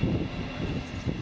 気持ちいい。